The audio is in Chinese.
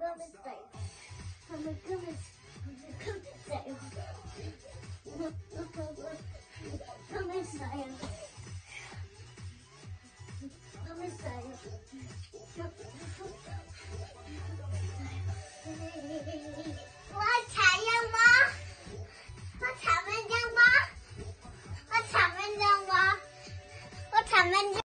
mama's face. I'm a goodness. Come inside. Come inside.